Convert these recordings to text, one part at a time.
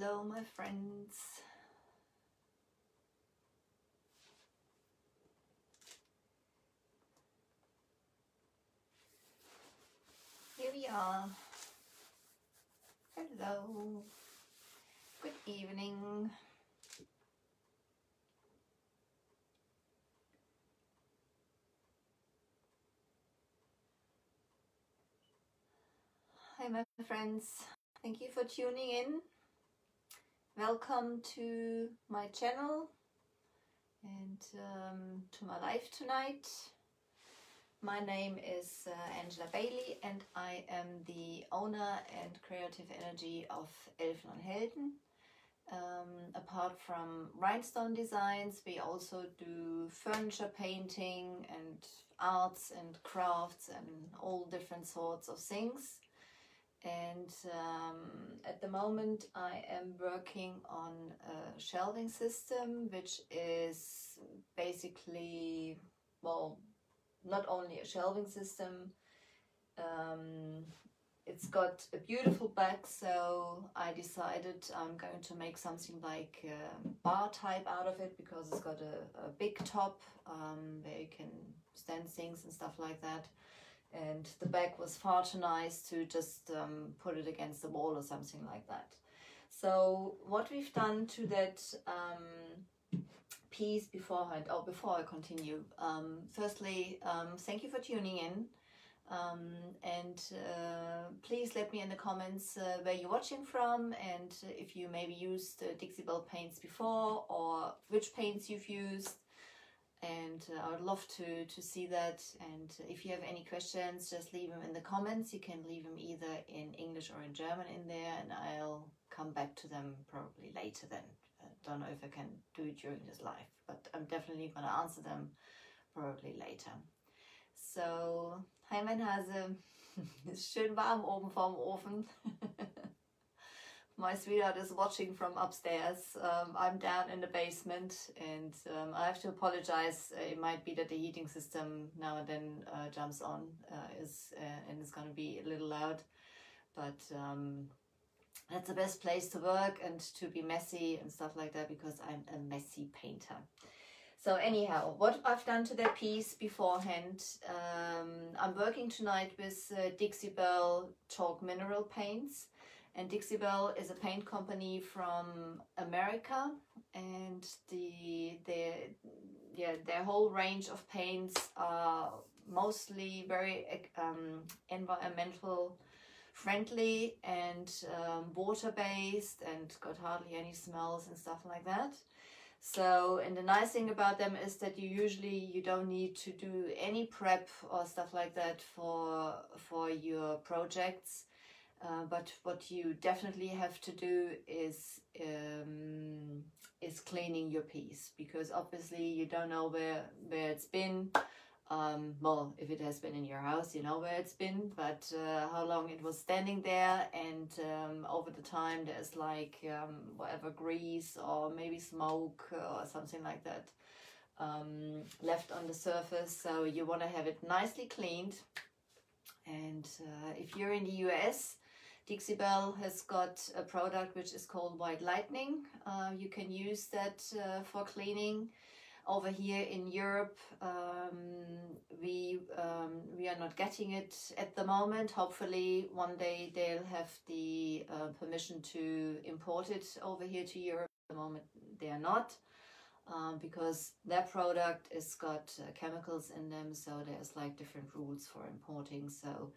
Hello, my friends. Here we are. Hello. Good evening. Hi, my friends. Thank you for tuning in. Welcome to my channel and um, to my life tonight. My name is uh, Angela Bailey and I am the owner and creative energy of Elfen und Helden. Um, apart from rhinestone designs, we also do furniture painting and arts and crafts and all different sorts of things and um, at the moment I am working on a shelving system which is basically well not only a shelving system um, it's got a beautiful back so I decided I'm going to make something like a bar type out of it because it's got a, a big top um, where you can stand things and stuff like that and the back was far too nice to just um, put it against the wall or something like that. So what we've done to that um, piece beforehand, oh, before I continue, um, firstly, um, thank you for tuning in. Um, and uh, please let me in the comments uh, where you're watching from and if you maybe used uh, Dixie Belle paints before or which paints you've used and uh, I would love to to see that. And if you have any questions just leave them in the comments. You can leave them either in English or in German in there and I'll come back to them probably later then. I don't know if I can do it during this live but I'm definitely gonna answer them probably later. So hi mein Hase. Schön warm oben vorm Ofen my sweetheart is watching from upstairs. Um, I'm down in the basement and um, I have to apologize. It might be that the heating system now and then uh, jumps on uh, is uh, and it's going to be a little loud. But um, that's the best place to work and to be messy and stuff like that because I'm a messy painter. So anyhow, what I've done to that piece beforehand, um, I'm working tonight with uh, Dixie Belle Chalk Mineral Paints and Dixie Belle is a paint company from America. And the their yeah their whole range of paints are mostly very um, environmental friendly and um, water based and got hardly any smells and stuff like that. So and the nice thing about them is that you usually you don't need to do any prep or stuff like that for for your projects uh, but what you definitely have to do is um, is cleaning your piece because obviously you don't know where where it's been. Um, well, if it has been in your house, you know where it's been, but uh, how long it was standing there, and um, over the time there's like um, whatever grease or maybe smoke or something like that um, left on the surface. So you want to have it nicely cleaned. And uh, if you're in the US, Dixie Belle has got a product which is called White Lightning. Uh, you can use that uh, for cleaning. Over here in Europe, um, we um, we are not getting it at the moment. Hopefully, one day they'll have the uh, permission to import it over here to Europe. At the moment, they are not. Um, because their product has got uh, chemicals in them, so there's like different rules for importing. So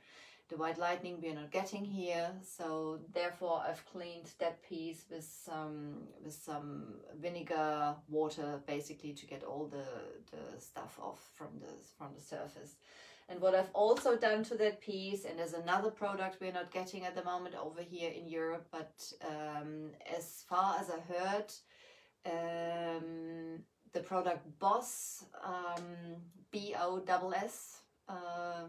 the white lightning we're not getting here. So therefore I've cleaned that piece with some with some vinegar water basically to get all the the stuff off from the from the surface. And what I've also done to that piece and there's another product we're not getting at the moment over here in Europe but um, as far as I heard um, the product Boss um, B-O-S-S uh,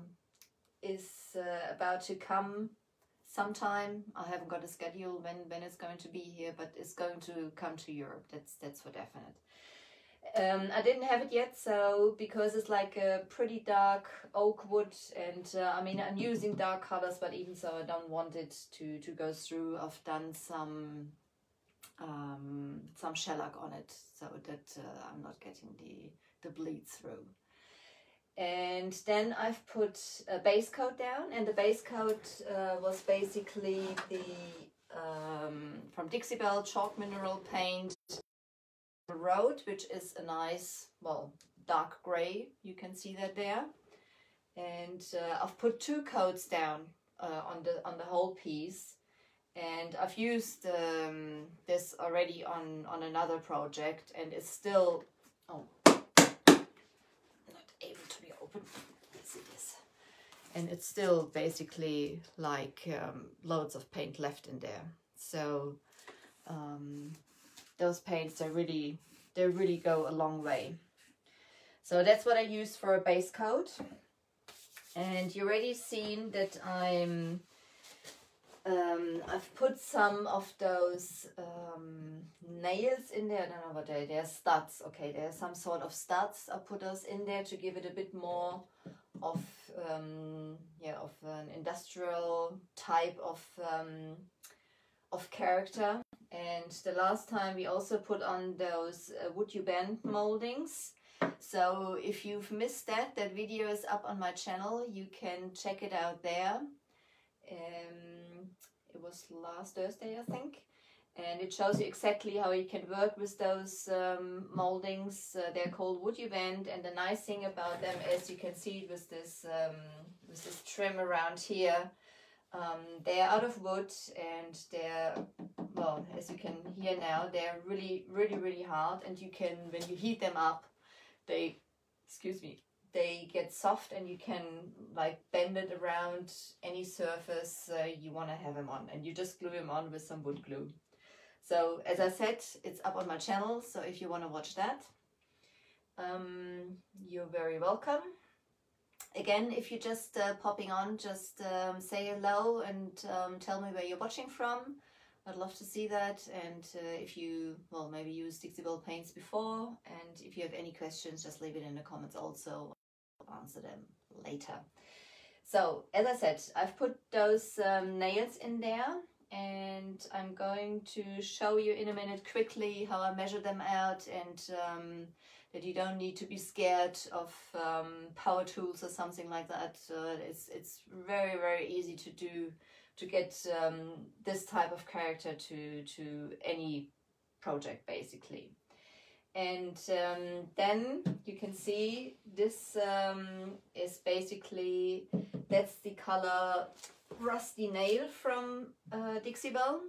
is uh, about to come sometime. I haven't got a schedule when, when it's going to be here, but it's going to come to Europe. That's that's for definite. Um, I didn't have it yet, so because it's like a pretty dark oak wood, and uh, I mean I'm using dark colors, but even so I don't want it to to go through. I've done some um, some shellac on it so that uh, I'm not getting the, the bleed through. And then I've put a base coat down and the base coat uh, was basically the um, from Dixie Belle chalk mineral paint road which is a nice well dark gray you can see that there. And uh, I've put two coats down uh, on the on the whole piece. And I've used um, this already on on another project and it's still oh not open see this. And it's still basically like um, loads of paint left in there. So um, those paints they really they really go a long way. So that's what I use for a base coat. And you already seen that I'm um, I've put some of those um, nails in there. I don't know what they are. they're studs. Okay, there's some sort of studs. I put those in there to give it a bit more of um, yeah of an industrial type of um, of character. And the last time we also put on those uh, WoodUBend moldings. So if you've missed that, that video is up on my channel. You can check it out there. Um, was last Thursday, I think. And it shows you exactly how you can work with those um, moldings. Uh, they're called WoodUBend, and the nice thing about them is you can see it with this um, with this trim around here. Um, they're out of wood and they're well, as you can hear now, they're really, really, really hard. And you can, when you heat them up, they, excuse me, they get soft and you can like bend it around any surface uh, you want to have them on and you just glue them on with some wood glue. So as I said, it's up on my channel, so if you want to watch that, um, you're very welcome. Again, if you're just uh, popping on, just um, say hello and um, tell me where you're watching from. I'd love to see that and uh, if you, well, maybe used Dixie Belle paints before and if you have any questions, just leave it in the comments also. Answer them later. So, as I said, I've put those um, nails in there and I'm going to show you in a minute quickly how I measure them out and um, that you don't need to be scared of um, power tools or something like that. Uh, it's, it's very, very easy to do to get um, this type of character to to any project basically and um, then you can see this um, is basically that's the color rusty nail from uh, Dixie Belle.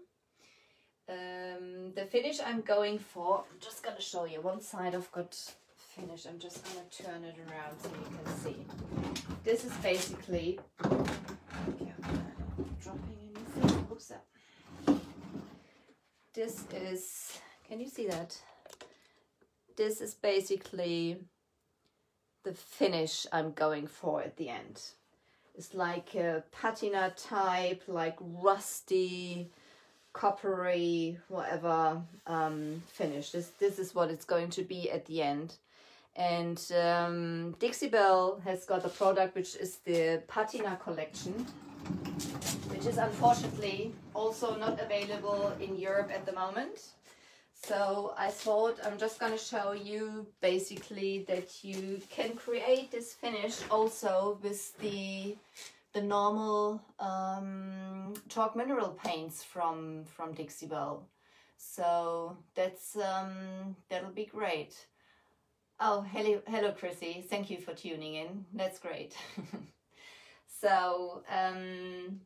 Um, the finish I'm going for I'm just gonna show you one side I've got finished I'm just gonna turn it around so you can see. This is basically this is, can you see that? This is basically the finish I'm going for at the end. It's like a patina type, like rusty, coppery, whatever um, finish. This, this is what it's going to be at the end. And um, Dixie Belle has got a product which is the Patina collection which is unfortunately also not available in Europe at the moment. So I thought I'm just going to show you basically that you can create this finish also with the the normal um, chalk mineral paints from from Dixie Belle. So that's um, that'll be great. Oh, hello, hello, Chrissy. Thank you for tuning in. That's great. so um,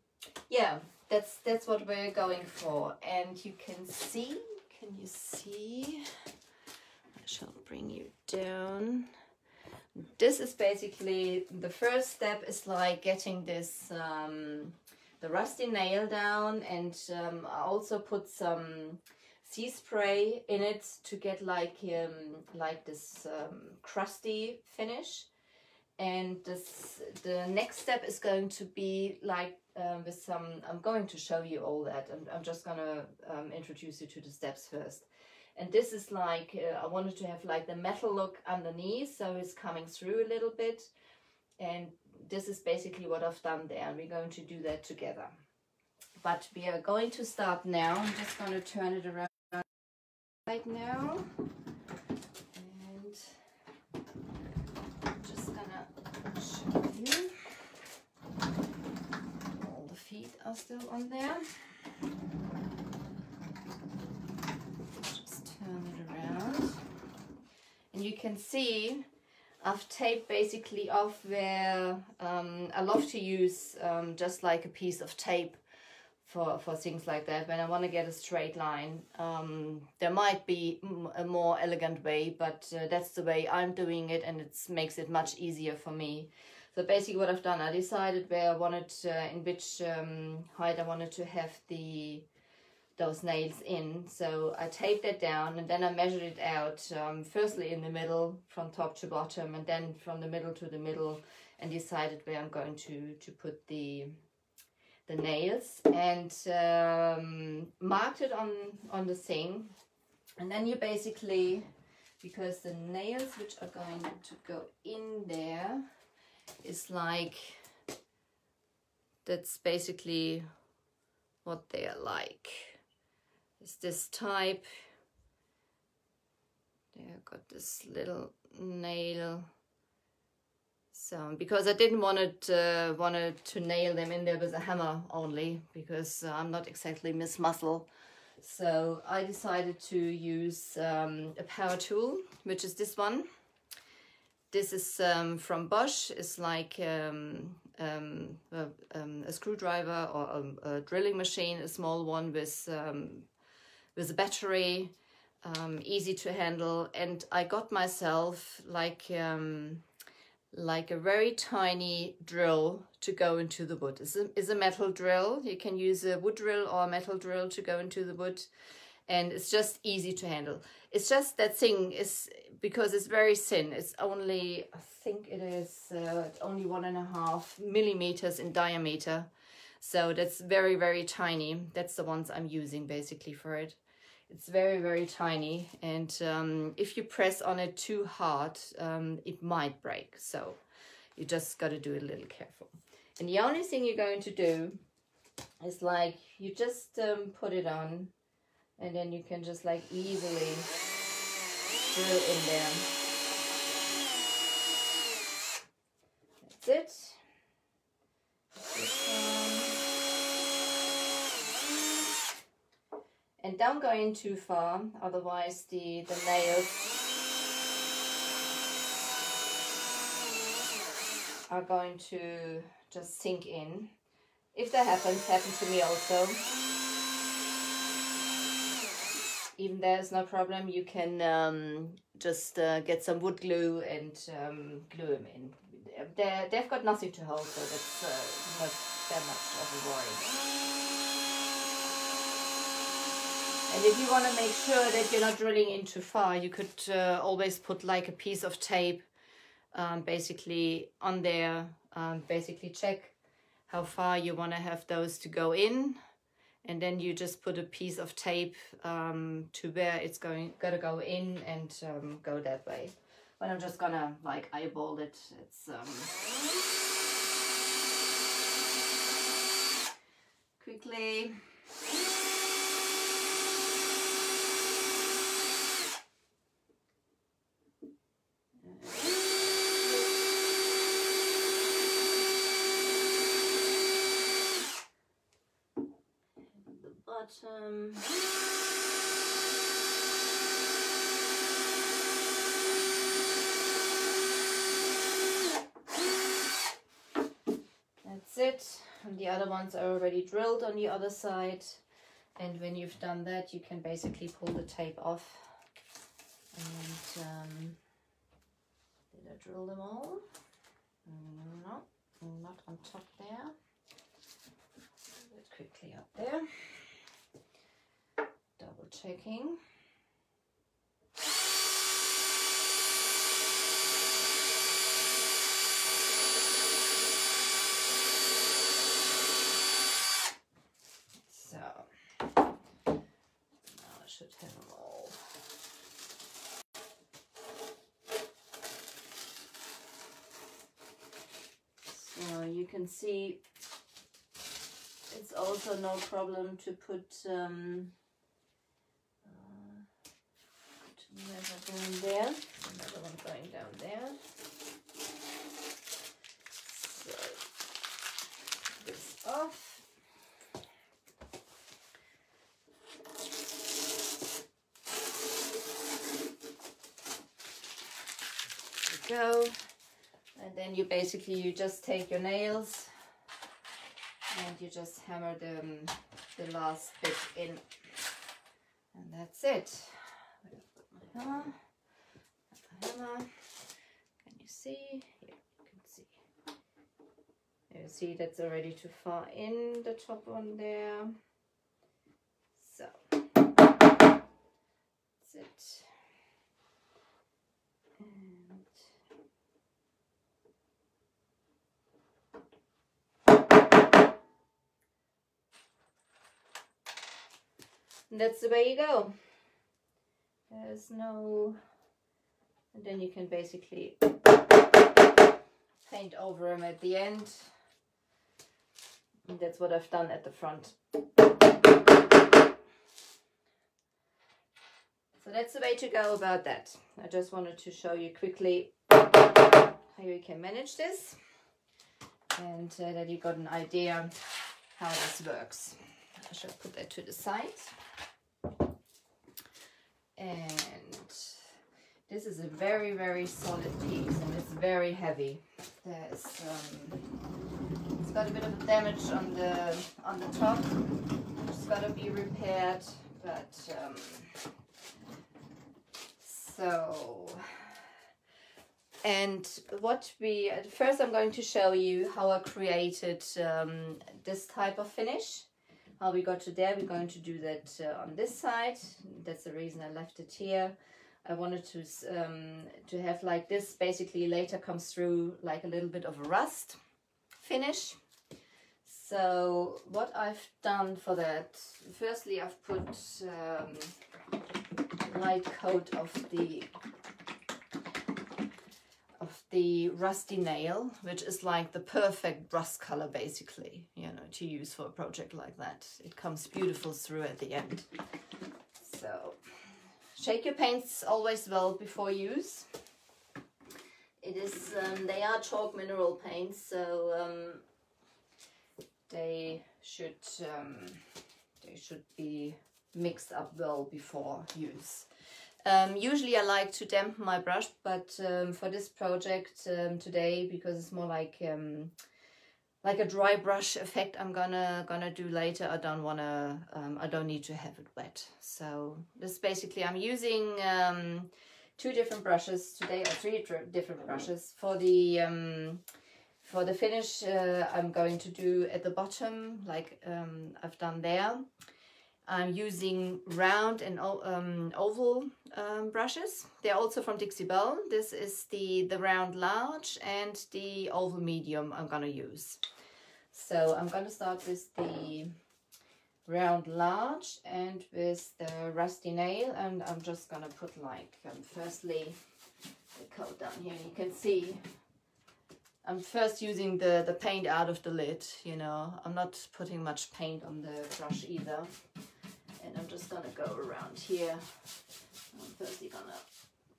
yeah, that's that's what we're going for. And you can see, can you see? I shall bring you down. This is basically, the first step is like getting this, um, the rusty nail down and um, I also put some sea spray in it to get like um, like this um, crusty finish and this the next step is going to be like um, with some I'm going to show you all that. And I'm just gonna um, introduce you to the steps first. And this is like uh, I wanted to have like the metal look underneath so it's coming through a little bit. And this is basically what I've done there and we're going to do that together. But we are going to start now. I'm just going to turn it around right now. And I'm just gonna show you. All the feet are still on there. Just turn it around. And you can see I've taped basically off where um, I love to use um, just like a piece of tape for, for things like that when I want to get a straight line. Um, there might be a more elegant way, but uh, that's the way I'm doing it and it makes it much easier for me. So basically what I've done, I decided where I wanted, uh, in which um, height I wanted to have the those nails in. So I taped that down and then I measured it out, um, firstly in the middle from top to bottom and then from the middle to the middle and decided where I'm going to, to put the the nails and um, marked it on, on the thing. And then you basically, because the nails which are going to go in there is like, that's basically what they are like. Is this type. There, got this little nail so because I didn't want it uh, wanted to nail them in there with a hammer only because uh, I'm not exactly Miss Muscle. So I decided to use um, a power tool, which is this one. This is um, from Bosch. It's like um, um a, um, a, screwdriver or a, a, drilling machine, a small one with um, with a battery, easy to handle. And I got myself like like a very tiny drill to go into the wood. It's a, it's a metal drill. You can use a wood drill or a metal drill to go into the wood and it's just easy to handle. It's just that thing is because it's very thin. It's only, I think it is uh, only one and a half millimeters in diameter. So that's very, very tiny. That's the ones I'm using basically for it. It's very, very tiny. And um, if you press on it too hard, um, it might break. So you just got to do it a little careful. And the only thing you're going to do is like, you just um, put it on and then you can just like easily drill in there. That's it. And don't go in too far, otherwise the, the nails are going to just sink in. If that happens, happened to me also. Even there's no problem, you can um, just uh, get some wood glue and um, glue them in. They're, they've got nothing to hold, so that's uh, not that much of a worry. And if you want to make sure that you're not drilling in too far, you could uh, always put like a piece of tape um, basically on there. Um, basically check how far you want to have those to go in. And then you just put a piece of tape um, to where it's going gotta go in and um, go that way. But I'm just gonna like eyeball it. It's um, quickly. That's it. And the other ones are already drilled on the other side. And when you've done that, you can basically pull the tape off. And um, did I drill them all? No, not on top there. quickly up there checking. So now I should have them all. So you can see it's also no problem to put um, Another going there. Another one going down there. So this off. go and then you basically you just take your nails and you just hammer them the last bit in and that's it hammer, hammer. can you see yeah you can see you see that's already too far in the top one there so that's it And that's the way you go. There's no, and then you can basically paint over them at the end. And that's what I've done at the front. So that's the way to go about that. I just wanted to show you quickly how you can manage this and uh, that you got an idea how this works. I shall put that to the side and this is a very very solid piece and it's very heavy. There's um, it's got a bit of damage on the on the top it's got to be repaired but um, so and what we first I'm going to show you how I created um, this type of finish how we got to there. We're going to do that uh, on this side. That's the reason I left it here. I wanted to um, to have like this basically later comes through like a little bit of a rust finish. So what I've done for that firstly I've put um, light coat of the of the rusty nail, which is like the perfect rust color basically, you know, to use for a project like that. It comes beautiful through at the end. So shake your paints always well before use. It is, um, they are chalk mineral paints, so um, they should um, they should be mixed up well before use. Um, usually I like to dampen my brush, but um, for this project um, today, because it's more like um, like a dry brush effect I'm gonna gonna do later, I don't wanna, um, I don't need to have it wet. So this basically, I'm using um, two different brushes today, or three different brushes. For the for the finish, uh, I'm going to do at the bottom, like I've done there. I'm using round and um, oval um, brushes. They're also from Dixie Belle. This is the, the round large and the oval medium I'm gonna use. So I'm gonna start with the round large and with the rusty nail and I'm just gonna put like um, firstly the coat down here you can see I'm first using the the paint out of the lid you know I'm not putting much paint on the brush either and I'm just gonna go around here. I'm firstly gonna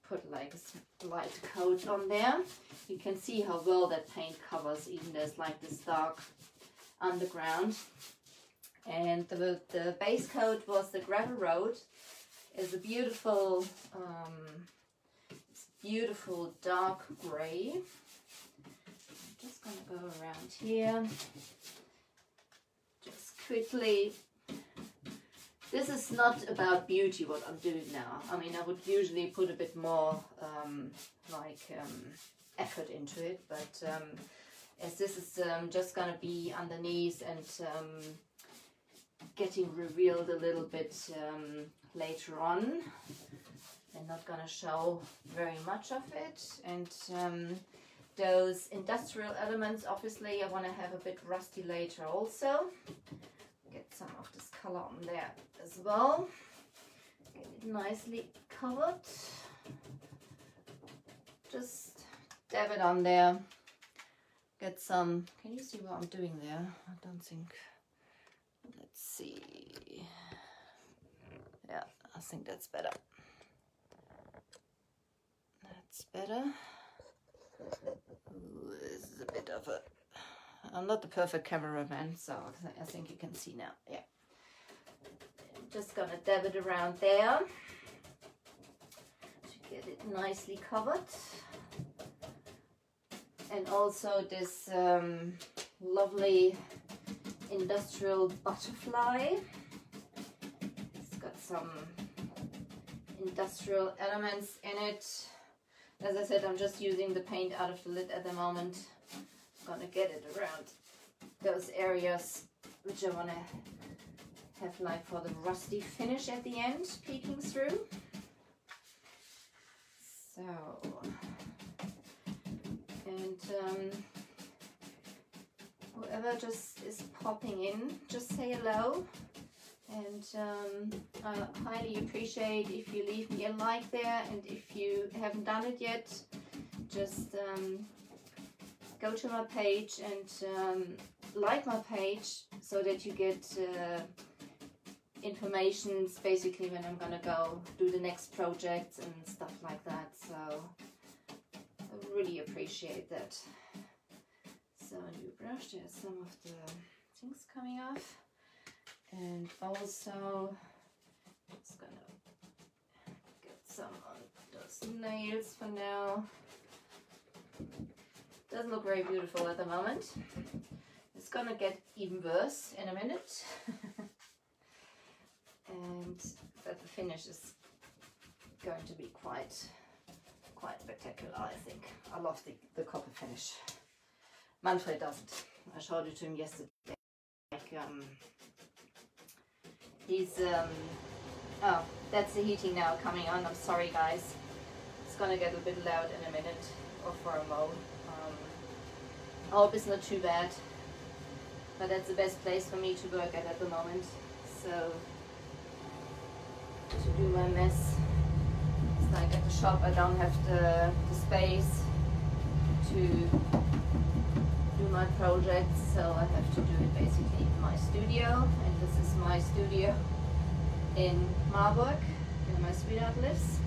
put like a light coat on there. You can see how well that paint covers, even there's like this dark underground. And the, the base coat was the Gravel Road. It's a beautiful, um, beautiful dark gray. I'm just gonna go around here. Just quickly this is not about beauty what I'm doing now. I mean, I would usually put a bit more um, like um, effort into it, but um, as this is um, just gonna be underneath and um, getting revealed a little bit later on, and not gonna show very much of it. And those industrial elements, obviously, I want to have a bit rusty later also. Get some of this color on there as well. Get it nicely covered. Just dab it on there. Get some, can you see what I'm doing there? I don't think, let's see. Yeah, I think that's better. That's better. Ooh, this is a bit of a... I'm not the perfect cameraman, so I think you can see now. Yeah. Just gonna dab it around there to get it nicely covered. And also this um, lovely industrial butterfly. It's got some industrial elements in it. As I said, I'm just using the paint out of the lid at the moment. I'm gonna get it around those areas which I wanna have like for the rusty finish at the end peeking through. So, and um, whoever just is popping in, just say hello. And um, I highly appreciate if you leave me a like there. And if you haven't done it yet, just um, go to my page and um, like my page so that you get uh, information basically when I'm gonna go do the next projects and stuff like that. So I really appreciate that. So new brush, there's some of the things coming off. And also, just gonna get some on those nails for now. Doesn't look very beautiful at the moment. It's gonna get even worse in a minute. and but the finish is going to be quite quite spectacular I think. I love the, the copper finish. Manfred doesn't. I showed it to him yesterday. Like, um, he's, um, oh, that's the heating now coming on. I'm sorry, guys. It's gonna get a bit loud in a minute or for a mo. Um, I hope it's not too bad, but that's the best place for me to work at at the moment. So, to do my mess. It's like at the shop, I don't have the, the space to do my projects, so I have to do it basically in my studio. And this is my studio in Marburg, where my sweetheart lives.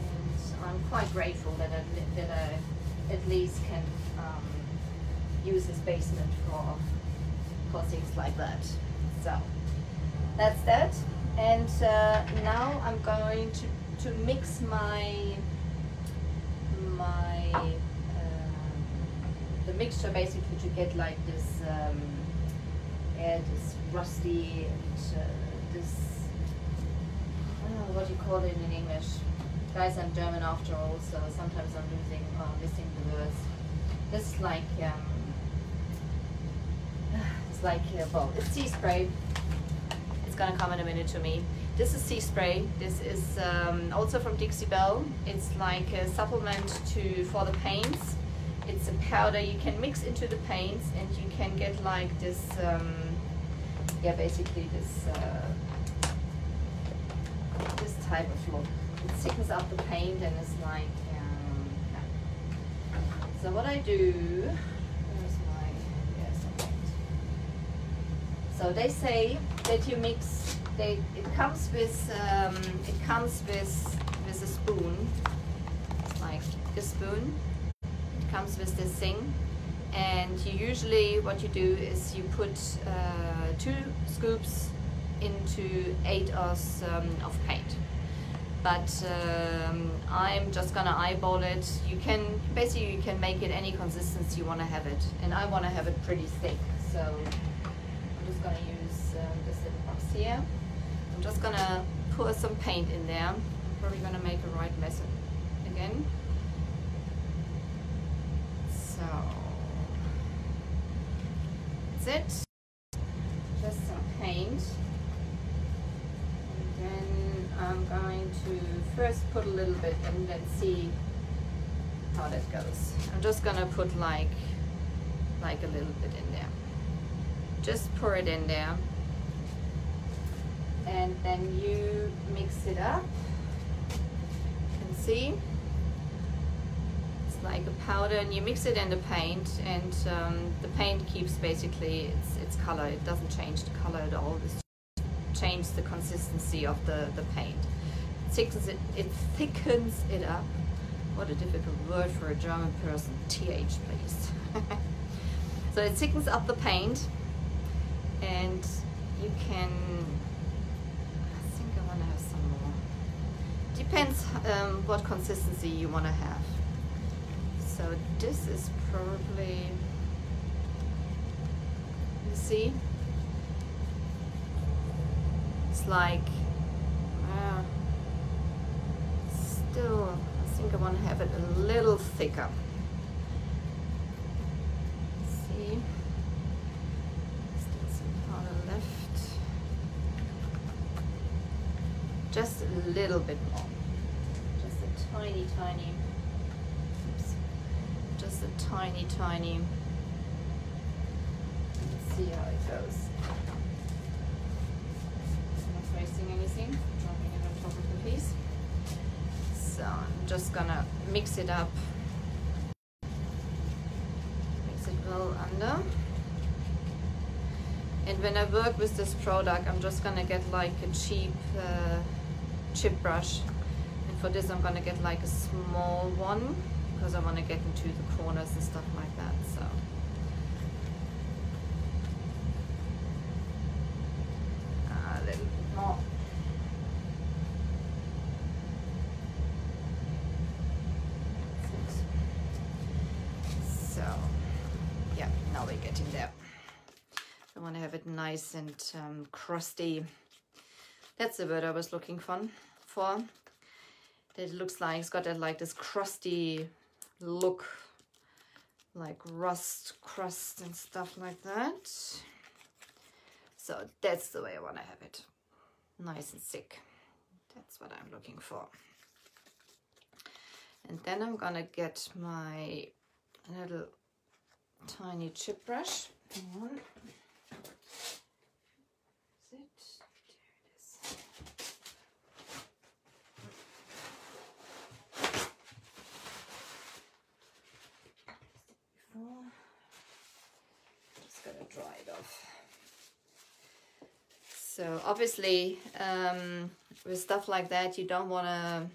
And I'm quite grateful that I, that I at least can um, use this basement for, for things like that. So that's that. And uh, now I'm going to, to mix my my the mixture basically to get like this um, yeah, this rusty and uh, this what you call it in English. Guys, I'm German after all, so sometimes I'm losing uh, missing the words. This like um, it's like uh, well, it's sea spray. It's gonna come in a minute to me. This is sea spray. This is um, also from Dixie Belle. It's like a supplement to for the paints it's a powder you can mix into the paints and you can get like this um, yeah basically this uh, this type of look it thickens up the paint and it's like um, so what I do my yes, so they say that you mix they it comes with um, it comes with with a spoon like a spoon. It comes with this thing. And you usually what you do is you put uh, two scoops into eight oz um, of paint. But um, I'm just gonna eyeball it. You can basically you can make it any consistency you want to have it. And I want to have it pretty thick so I'm just gonna use um, this little box here I'm just gonna pour some paint in there I'm probably gonna make a right mess again so that's it. Just some paint. And then I'm going to first put a little bit and then see how that goes. I'm just gonna put like like a little bit in there. Just pour it in there. And then you mix it up. You can see it's like a powder and you mix it in the paint and um, the paint keeps basically its, its color. It doesn't change the color at all. It changes the consistency of the, the paint. It thickens it, it thickens it up what a difficult word for a German person. TH, please. so it thickens up the paint and you can, I think I want to have some more. Depends um, what consistency you want to have. So this is probably, you see, it's like, uh, still I think I want to have it a little thicker. See? Still some powder left. Just a little bit more. Just a tiny, tiny, oops, just a tiny, tiny. Let's see how it goes. Not wasting anything, dropping it on top of the piece. So I'm just gonna mix it up. Mix it well under. And when I work with this product, I'm just gonna get like a cheap uh, chip brush. And for this, I'm gonna get like a small one because I wanna get into the corners and stuff like that, so. A little bit more. So, yeah, now we're getting there. I want to have it nice and um, crusty. That's the word I was looking for. For it looks like it's got a, like this crusty look, like rust, crust, and stuff like that. So that's the way I want to have it, nice and thick. That's what I'm looking for. And then I'm gonna get my little tiny chip brush. Hang on. Is it? There it is. Before. Just gonna dry it off. So obviously, um, with stuff like that, you don't want to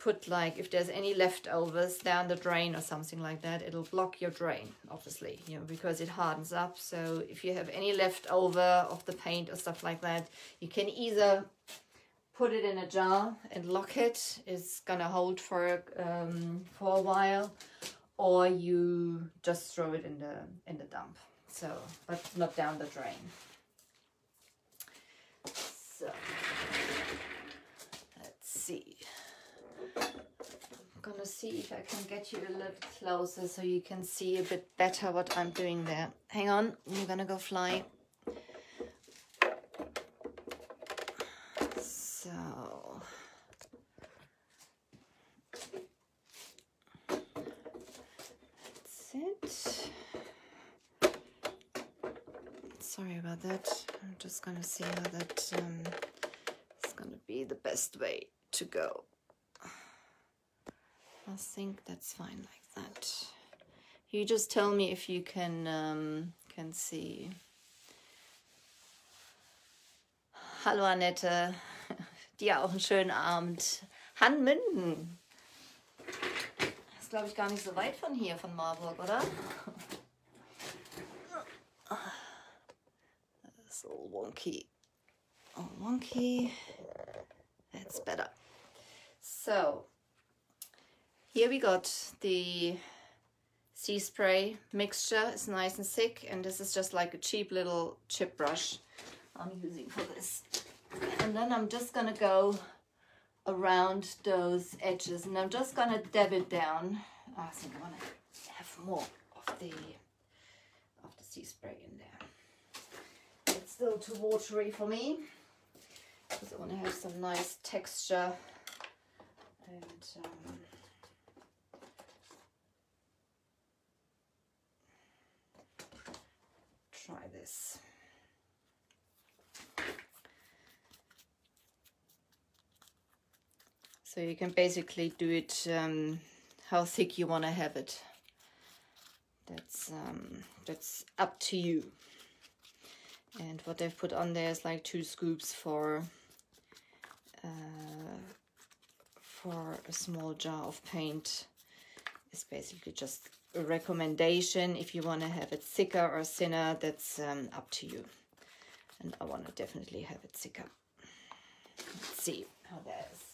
put like if there's any leftovers down the drain or something like that it'll block your drain obviously you know because it hardens up so if you have any leftover of the paint or stuff like that you can either put it in a jar and lock it it's gonna hold for um, for a while or you just throw it in the in the dump so but not down the drain so let's see I'm gonna see if I can get you a little closer so you can see a bit better what I'm doing there. Hang on, you're gonna go fly. So that's it. Sorry about that. I'm just gonna see how that um, gonna be the best way to go. I think that's fine like that. You just tell me if you can um, can see. Hallo Annette, dir auch einen schönen Abend. Hann. Münden. Ist glaube ich gar nicht so weit von hier, von Marburg, oder? That's little wonky. Oh, wonky. That's better. So, here we got the sea spray mixture. It's nice and thick and this is just like a cheap little chip brush I'm using for this. And then I'm just gonna go around those edges and I'm just gonna dab it down. I think I wanna have more of the of the sea spray in there. Still too watery for me because I want to have some nice texture and um, try this. So you can basically do it um, how thick you want to have it. That's um, that's up to you. And what they've put on there is like two scoops for uh, for a small jar of paint It's basically just a recommendation. If you want to have it thicker or thinner, that's um, up to you. And I want to definitely have it thicker. Let's see how that is.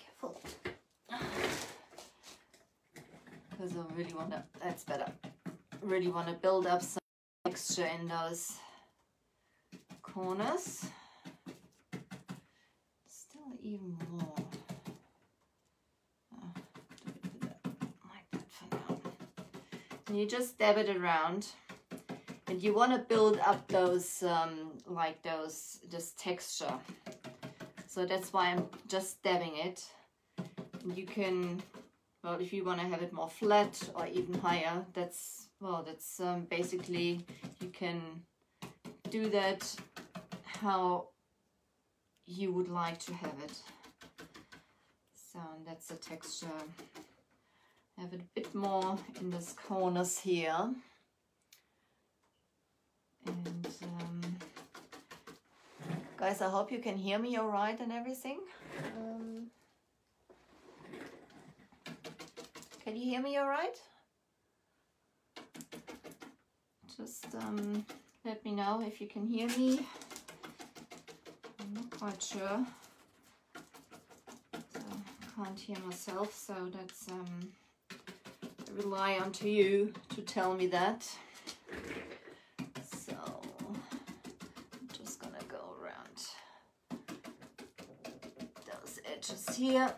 Careful. Because I really want to, that's better. Really want to build up some texture in those corners. Still even more. Oh, like that for now. You just dab it around. And you want to build up those, um, like those, this texture. So that's why I'm just dabbing it. You can, well, if you want to have it more flat or even higher, that's, well, that's um, basically, you can do that how you would like to have it. So that's the texture. Have it a bit more in these corners here. And um, guys, I hope you can hear me all right and everything. Um, can you hear me all right? Just um, let me know if you can hear me. I'm not quite sure. So can't hear myself, so that's um, I rely on to you to tell me that. So I'm just gonna go around those edges here.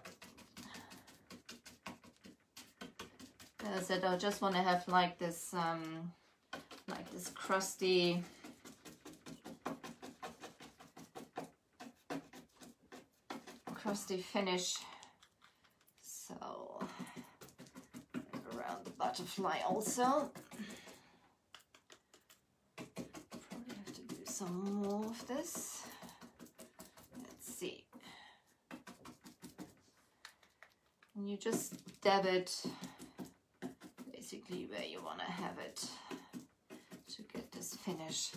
I said, I just want to have like this, um, like this crusty crusty finish. So around the butterfly also. Probably have to do some more of this. Let's see. And you just dab it where you want to have it to get this finish.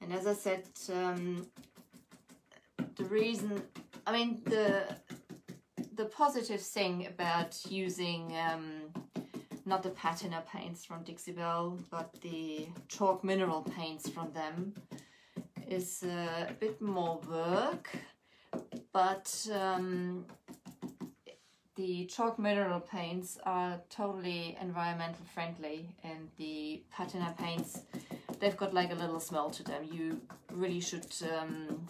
And as I said, um, the reason I mean, the the positive thing about using um, not the patina paints from Dixie Belle, but the chalk mineral paints from them is uh, a bit more work, but um, the chalk mineral paints are totally environmental friendly and the patina paints, they've got like a little smell to them. You really should um,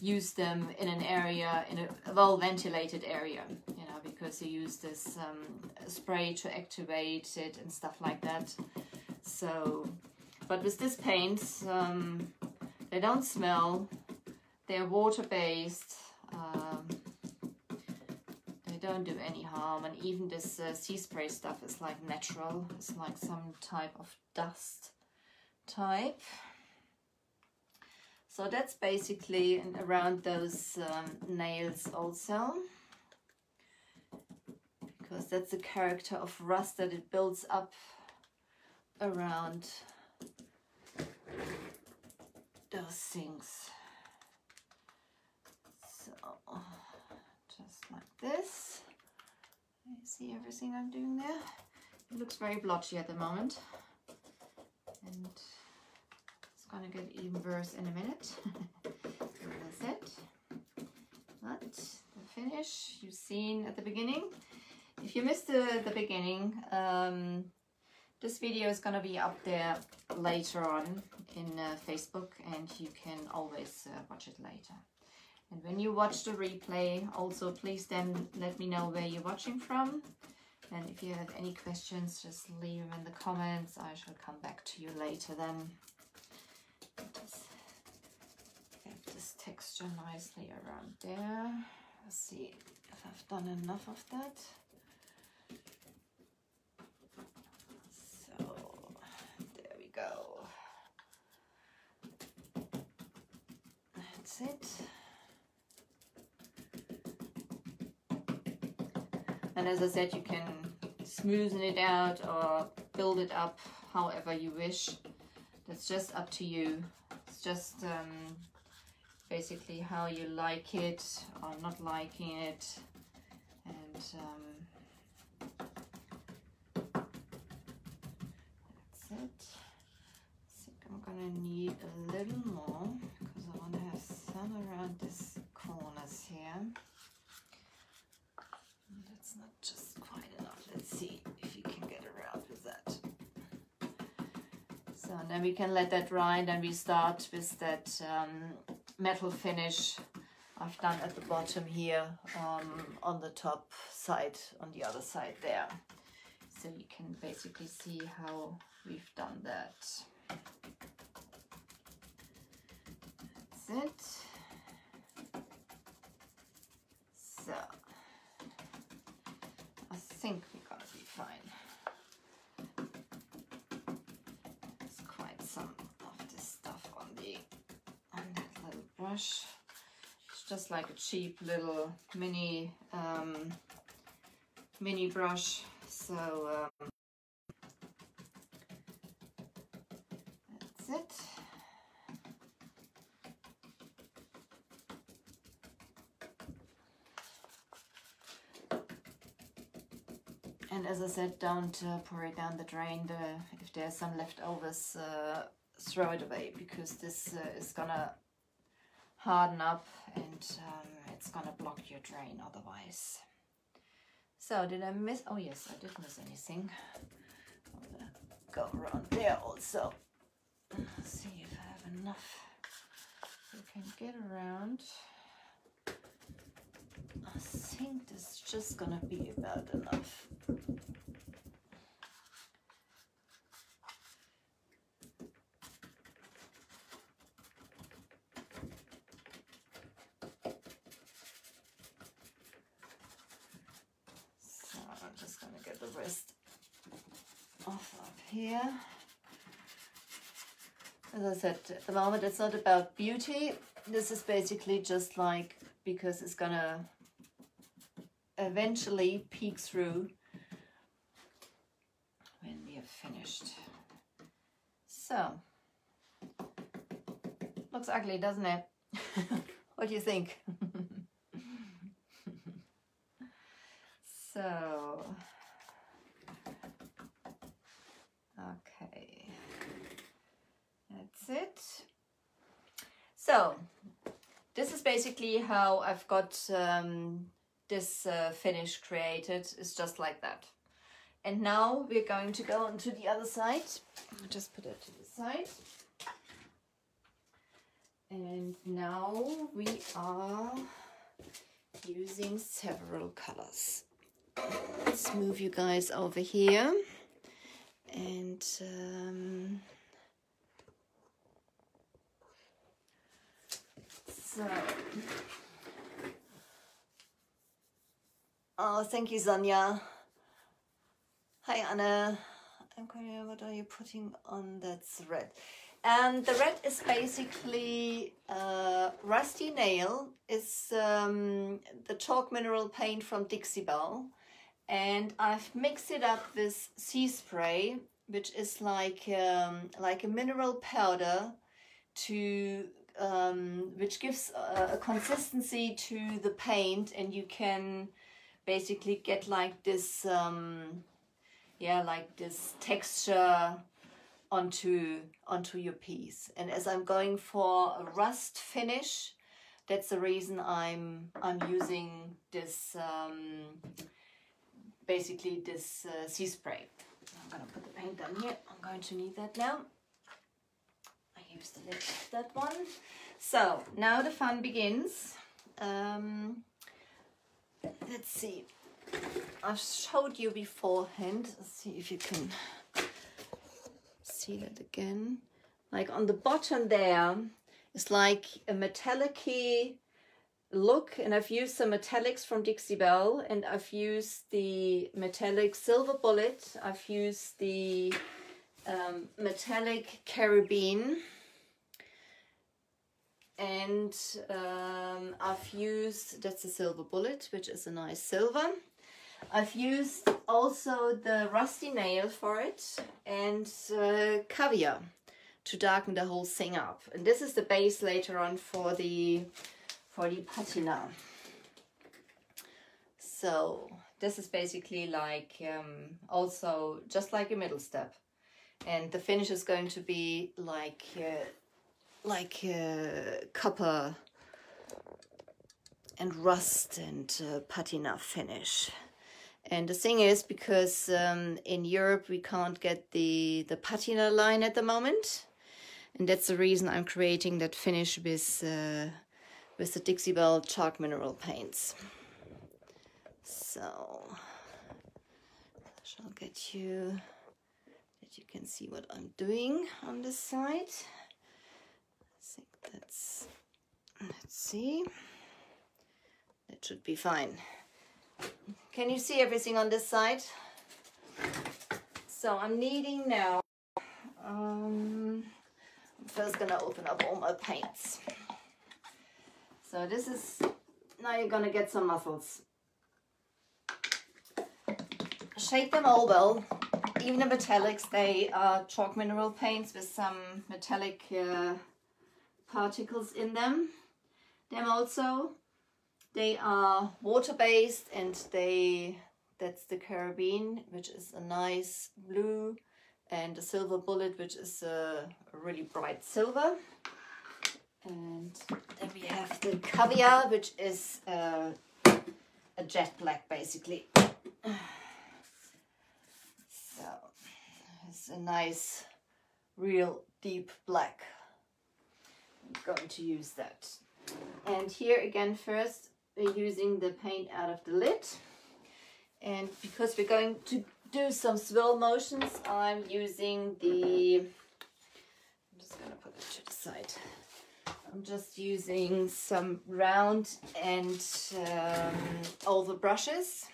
use them in an area, in a well ventilated area, you know, because you use this um, spray to activate it and stuff like that. So, but with this paint, um, they don't smell, they're water based, don't do any harm, and even this uh, sea spray stuff is like natural, it's like some type of dust type. So that's basically around those um, nails also. Because that's the character of rust that it builds up around those things. So, just like this. See everything I'm doing there? It looks very blotchy at the moment. And it's gonna get even worse in a minute. That's it. But the finish you've seen at the beginning. If you missed the, the beginning, um, this video is gonna be up there later on in uh, Facebook and you can always uh, watch it later. And when you watch the replay, also please then let me know where you're watching from. And if you have any questions, just leave them in the comments. I shall come back to you later then get this texture nicely around there. Let's see if I've done enough of that. So there we go. That's it. And as I said, you can smoothen it out or build it up however you wish. That's just up to you. It's just um, basically how you like it or not liking it and um, that's it I think I'm gonna need a little more can let that dry and then we start with that um, metal finish I've done at the bottom here um, on the top side, on the other side there. So you can basically see how we've done that. That's it. So, I think we're gonna be fine. Brush. Just like a cheap little mini um, mini brush. So um, that's it. And as I said don't uh, pour it down the drain. The, if there's some leftovers uh, throw it away because this uh, is gonna harden up and um, it's gonna block your drain otherwise. So did I miss, oh yes, I did miss anything. I'm gonna go around there also. see if I have enough. So can get around. I think this is just gonna be about enough. Here. As I said, at the moment it's not about beauty. This is basically just like, because it's gonna eventually peek through when we have finished. So, looks ugly, doesn't it? what do you think? so, it. So this is basically how I've got um, this uh, finish created. It's just like that. And now we're going to go on to the other side. I'll just put it to the side. And now we are using several colors. Let's move you guys over here. And um, So, oh, thank you, Zanya. Hi, Anna. I'm what are you putting on that red? And the red is basically uh, Rusty Nail. It's um, the chalk mineral paint from Dixie Belle. And I've mixed it up with sea spray, which is like, um, like a mineral powder to um, which gives a, a, consistency to the paint and you can basically get like this um, yeah like this texture onto onto your piece. And as I'm going for a rust finish that's the reason I'm I'm using this um, basically this uh, sea spray. I'm gonna put the paint down here. I'm going to need that now used that one. So now the fun begins. Um, let's see. I've showed you beforehand. Let's see if you can see that again. Like on the bottom there, it's like a metallic look and I've used some metallics from Dixie Belle and I've used the metallic silver bullet. I've used the um, metallic Caribbean and um, I've used, that's a silver bullet, which is a nice silver. I've used also the rusty nail for it and uh, caviar. to darken the whole thing up. And this is the base later on for the for the patina. So this is basically like um, also just like a middle step. And the finish is going to be like uh, like uh, copper and rust and uh, patina finish. And the thing is, because um, in Europe we can't get the, the patina line at the moment, and that's the reason I'm creating that finish with, uh, with the Dixie Belle chalk mineral paints. So, I shall get you, that you can see what I'm doing on this side. That's, let's see, that should be fine. Can you see everything on this side? So I'm needing now, um, I'm first gonna open up all my paints. So this is, now you're gonna get some muscles. Shake them all well, even the metallics, they are chalk mineral paints with some metallic uh, particles in them. Them also they are water-based and they that's the Caribbean, which is a nice blue, and a silver bullet, which is a, really bright silver. And then we have the caviar, which is a jet black, basically. So it's a nice, real deep black. Going to use that. And here again, first we're using the paint out of the lid. And because we're going to do some swirl motions I'm using the I'm just gonna put it to the side. I'm just using some round and um, oval brushes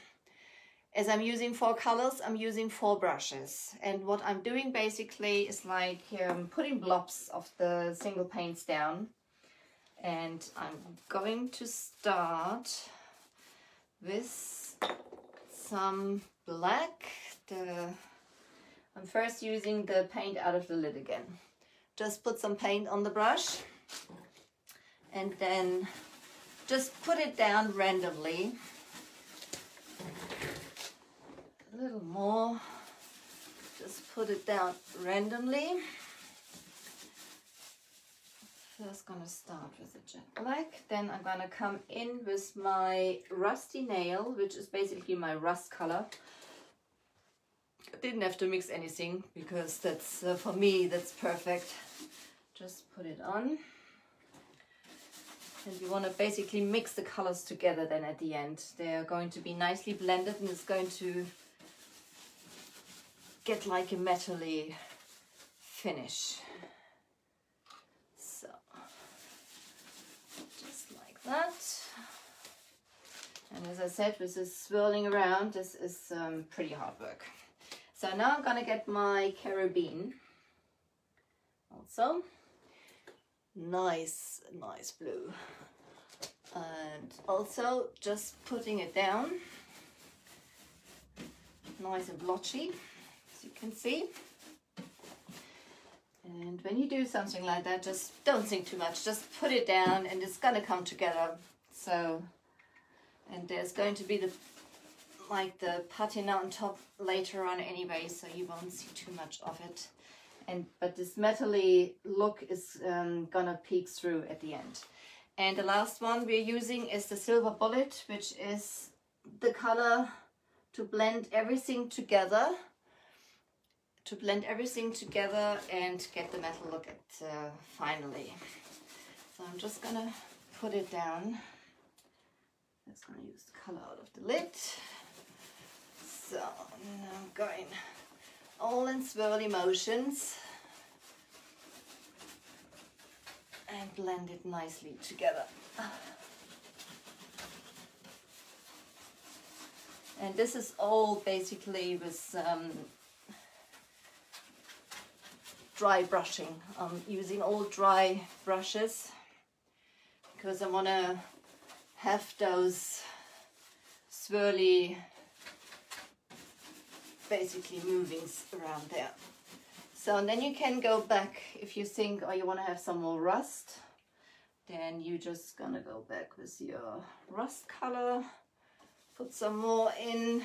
as I'm using four colors I'm using four brushes and what I'm doing basically is like um, putting blobs of the single paints down and I'm going to start with some black. The, I'm first using the paint out of the lid again. Just put some paint on the brush and then just put it down randomly. A little more. Just put it down randomly. First gonna start with the jet black then I'm gonna come in with my rusty nail which is basically my rust color. I didn't have to mix anything because that's uh, for me that's perfect. Just put it on. And you want to basically mix the colors together then at the end. They're going to be nicely blended and it's going to get like a metally finish So, just like that. And as I said, with this swirling around, this is um, pretty hard work. So now I'm gonna get my Caribbean. Also, nice, nice blue. And also just putting it down, nice and blotchy, as you can see. And when you do something like that, just don't think too much. Just put it down and it's going to come together. So, and there's going to be the, like the patina on top later on anyway, so you won't see too much of it. And, but this metally look is um, gonna peek through at the end. And the last one we're using is the Silver Bullet, which is the color to blend everything together to blend everything together and get the metal look at uh, finally. So I'm just gonna put it down. Just gonna use the color out of the lid. So now I'm going all in swirly motions and blend it nicely together. And this is all basically with um, dry brushing. I'm using all dry brushes because I want to have those swirly basically movings around there. So and then you can go back if you think, oh, you want to have some more rust, then you're just gonna go back with your rust color, put some more in.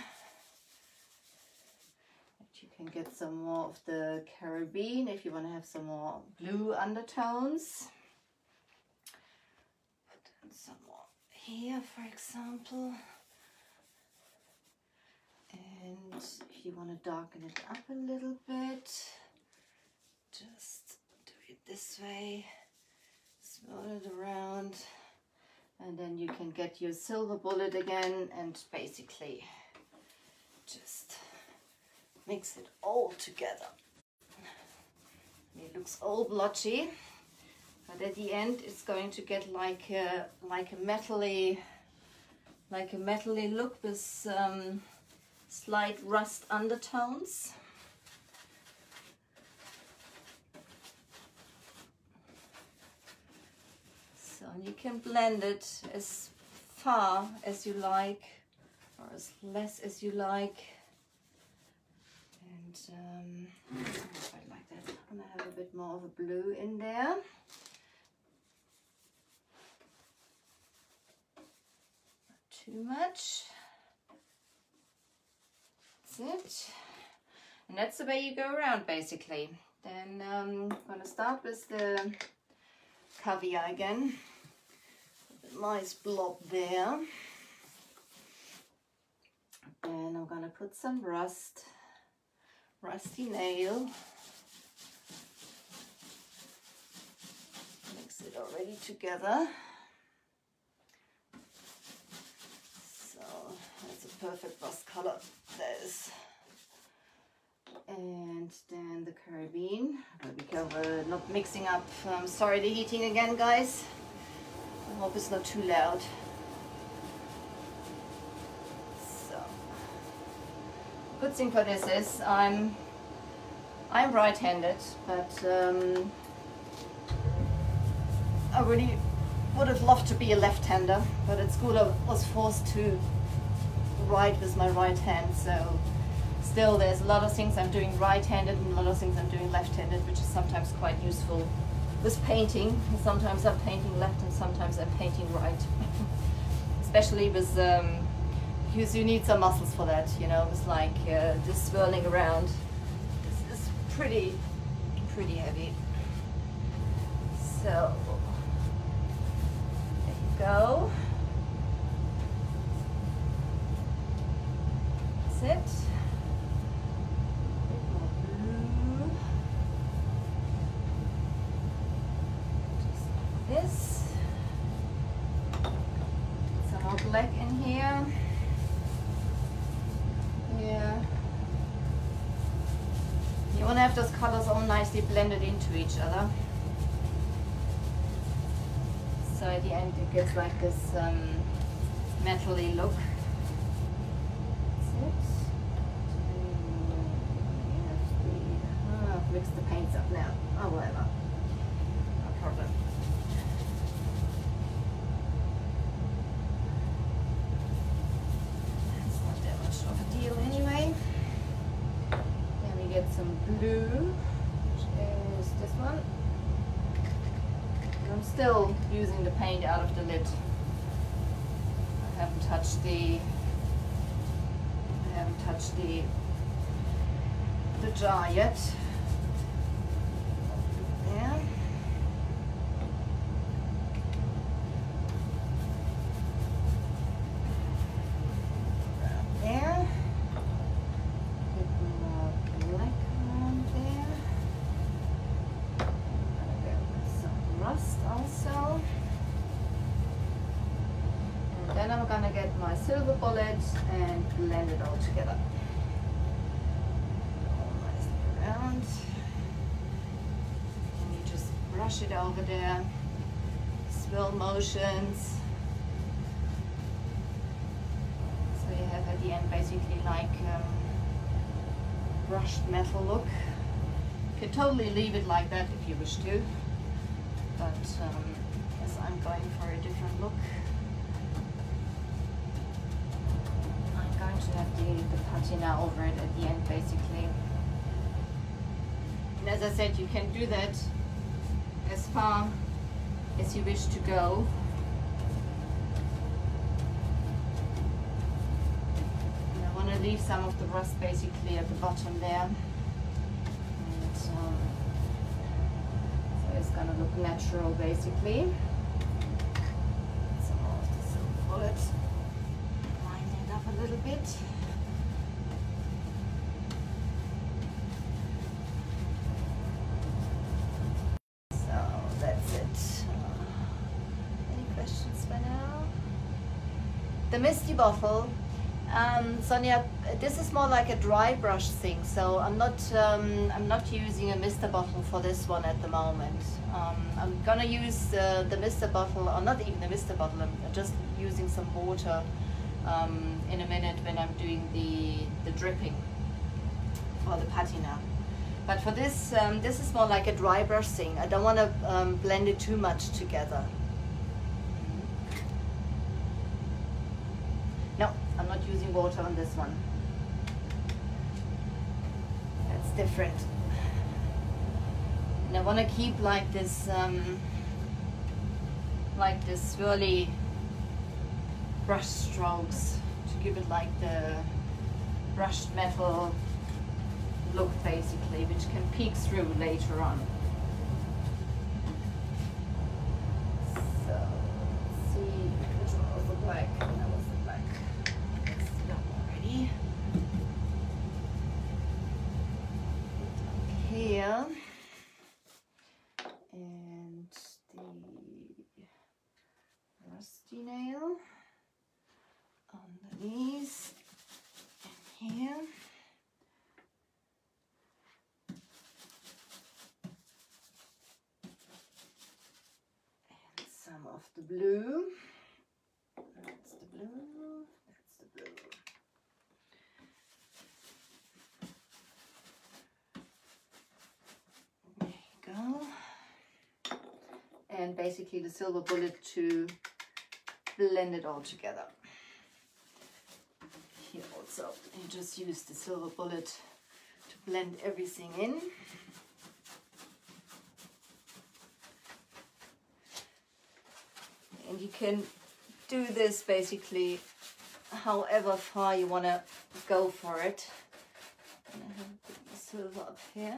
Can get some more of the Caribbean if you want to have some more blue undertones. Put some more here, for example. And if you want to darken it up a little bit, just do it this way, swirl it around, and then you can get your silver bullet again and basically just mix it all together. It looks all blotchy, but at the end it's going to get like a, like a metally, like a metally look with um, slight rust undertones. So you can blend it as far as you like or as less as you like. And um, I like that. I'm gonna have a bit more of a blue in there. Not too much. That's it. And that's the way you go around basically. Then um, I'm gonna start with the caviar again. Nice blob there. And I'm gonna put some rust, rusty nail. Mix it already together. So that's a perfect rust color. There's and then the Caribbean. But be careful not mixing up. Um, sorry, the heating again, guys. I hope it's not too loud. So, good thing for this is I'm I'm right-handed, but um, I really would have loved to be a left-hander, but at school I was forced to write with my right hand, so still there's a lot of things I'm doing right-handed and a lot of things I'm doing left-handed, which is sometimes quite useful with painting. Sometimes I'm painting left and sometimes I'm painting right. Especially with, um, because you need some muscles for that, you know, it's like uh, just swirling around. This is pretty, pretty heavy. So, there you go. That's it. this. Some more black in here. Yeah. You want to have those colors all nicely blended into each other. So at the end it gets like this um, look. That's it. Oh, mix the paints up now. Oh, whatever. No problem. It's not that much of a deal anyway. Then we get some blue, which is this one. And I'm still using the paint out of the lid. I haven't touched the I haven't touched the the jar yet. There. There. Bit more black around some rust also. And then I'm gonna get my silver bullet and blend it all together. Brush it over there. Swirl motions. So you have at the end basically like um, brushed metal look. You can totally leave it like that if you wish to. But um, as I'm going for a different look, I'm going to have the, the patina over it at the end basically. And as I said, you can do that far as you wish to go. And I want to leave some of the rust basically at the bottom there. And, um, so it's gonna look natural basically. Some of silver bullet. Line it up a little bit. The Misty bottle. Um, Sonia, this is more like a dry brush thing, so I'm not um, I'm not using a mister bottle for this one at the moment. Um, I'm gonna use the, the mister bottle, or not even the mister bottle. I'm just using some water um, in a minute when I'm doing the the dripping or the patina. But for this, um, this is more like a dry brush thing. I don't want to um, blend it too much together. No, I'm not using water on this one. That's different. And I want to keep like this, um, like this swirly brush strokes to give it like the brushed metal look basically, which can peek through later on. So, let's see which one was the black. That was the black. That's done already. Here. And the rusty nail on the knees and here. And some of the blue. That's the blue. That's the blue. There you go. Basically the silver bullet to blend it all together. Here also, you just use the silver bullet to blend everything in. and you can do this basically however far you want to go for it. Silver up here.